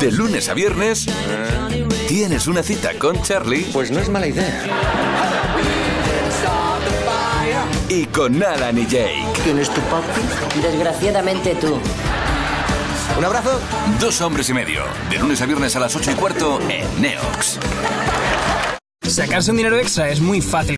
De lunes a viernes, ¿tienes una cita con Charlie? Pues no es mala idea. Y con Alan y Jake. ¿Quién es tu papi? Desgraciadamente tú. ¿Un abrazo? Dos hombres y medio. De lunes a viernes a las ocho y cuarto en Neox. Sacarse un dinero extra es muy fácil.